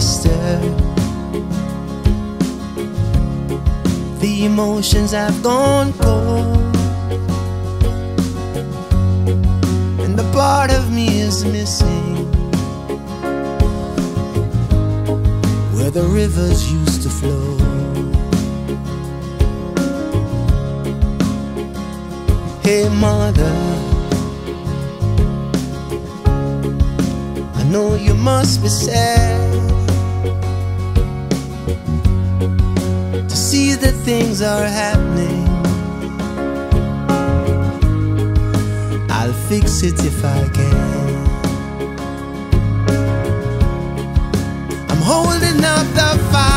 sister. The emotions have gone cold, and the part of me is missing where the rivers used to flow. Hey, mother. I know you must be sad see that things are happening. I'll fix it if I can. I'm holding up the fire.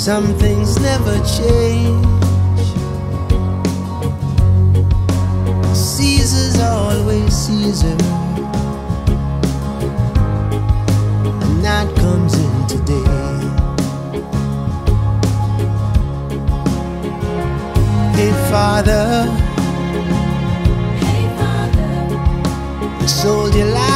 Some things never change. Caesar's always Caesar. And that comes in today. Hey, Father, Hey, Father, you sold your life